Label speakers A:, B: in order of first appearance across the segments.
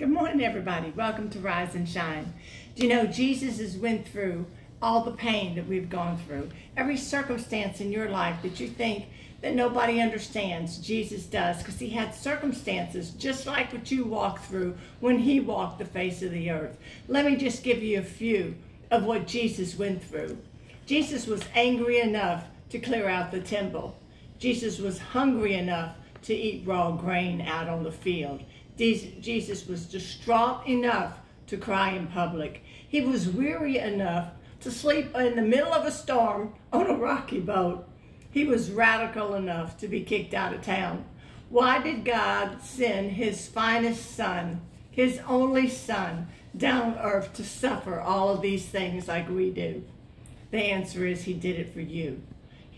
A: Good morning, everybody. Welcome to Rise and Shine. Do you know Jesus has went through all the pain that we've gone through? Every circumstance in your life that you think that nobody understands, Jesus does, because he had circumstances just like what you walked through when he walked the face of the earth. Let me just give you a few of what Jesus went through. Jesus was angry enough to clear out the temple. Jesus was hungry enough to eat raw grain out on the field. Jesus was distraught enough to cry in public. He was weary enough to sleep in the middle of a storm on a rocky boat. He was radical enough to be kicked out of town. Why did God send his finest son, his only son, down earth to suffer all of these things like we do? The answer is he did it for you.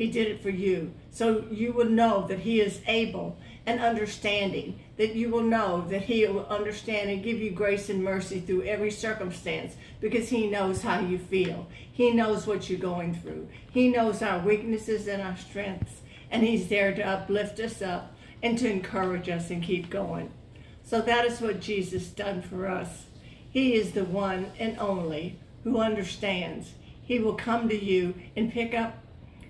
A: He did it for you. So you will know that he is able and understanding, that you will know that he will understand and give you grace and mercy through every circumstance because he knows how you feel. He knows what you're going through. He knows our weaknesses and our strengths. And he's there to uplift us up and to encourage us and keep going. So that is what Jesus done for us. He is the one and only who understands. He will come to you and pick up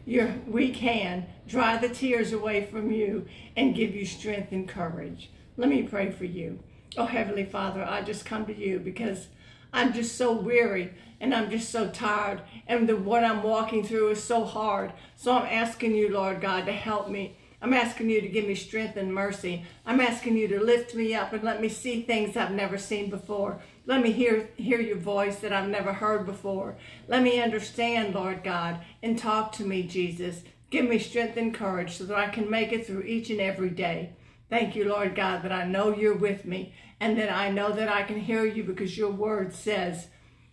A: your weak hand, dry the tears away from you, and give you strength and courage. Let me pray for you. Oh, Heavenly Father, I just come to you because I'm just so weary and I'm just so tired and the what I'm walking through is so hard. So I'm asking you, Lord God, to help me. I'm asking you to give me strength and mercy. I'm asking you to lift me up and let me see things I've never seen before. Let me hear, hear your voice that I've never heard before. Let me understand, Lord God, and talk to me, Jesus. Give me strength and courage so that I can make it through each and every day. Thank you, Lord God, that I know you're with me and that I know that I can hear you because your word says,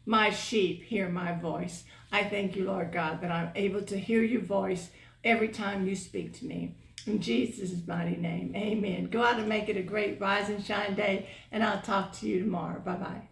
A: my sheep hear my voice. I thank you, Lord God, that I'm able to hear your voice every time you speak to me. In Jesus' mighty name, amen. Go out and make it a great rise and shine day, and I'll talk to you tomorrow. Bye-bye.